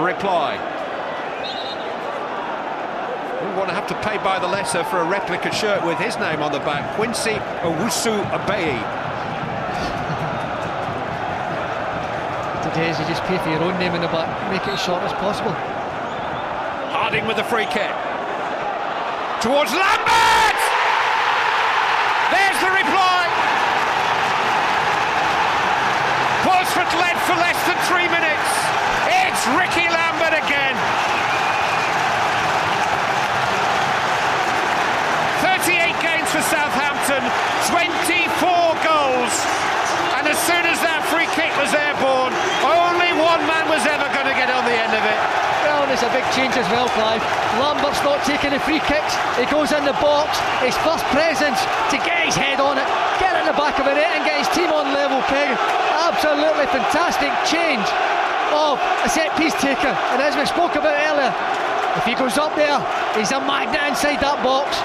reply. We want to have to pay by the letter for a replica shirt with his name on the back, Quincy Owusu Abeyie. Today is you just pay for your own name in the back, make it as short as possible. Harding with the free kick. Towards Lambert! For Southampton, 24 goals. And as soon as that free kick was airborne, only one man was ever going to get on the end of it. Well, there's a big change as well, Clive. Lambert's not taking the free kicks. He goes in the box. His first presence to get his head on it, get in the back of it, and get his team on level pegging. Absolutely fantastic change of a set piece taker. And as we spoke about earlier, if he goes up there, he's a magnet inside that box.